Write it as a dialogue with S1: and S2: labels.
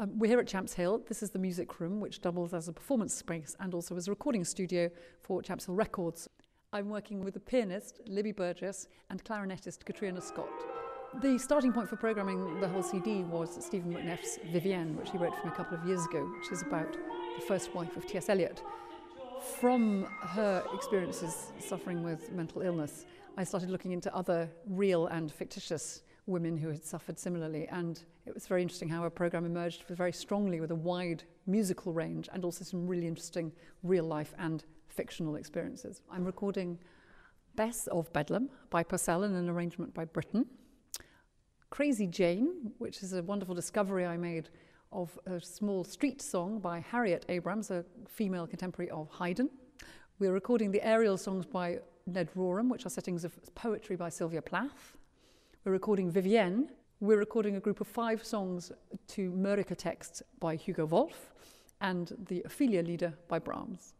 S1: Um, we're here at Champs Hill. This is the music room, which doubles as a performance space and also as a recording studio for Champs Hill Records. I'm working with the pianist Libby Burgess and clarinetist Catriona Scott. The starting point for programming the whole CD was Stephen McNeff's Vivienne, which he wrote from a couple of years ago, which is about the first wife of T.S. Eliot. From her experiences suffering with mental illness, I started looking into other real and fictitious women who had suffered similarly, and it was very interesting how our program emerged very strongly with a wide musical range and also some really interesting real life and fictional experiences. I'm recording Bess of Bedlam by Purcell in an arrangement by Britten. Crazy Jane, which is a wonderful discovery I made of a small street song by Harriet Abrams, a female contemporary of Haydn. We're recording the Ariel songs by Ned Rorem, which are settings of poetry by Sylvia Plath. We're recording Vivienne. We're recording a group of five songs to Mörike texts by Hugo Wolf and the Ophelia Lieder by Brahms.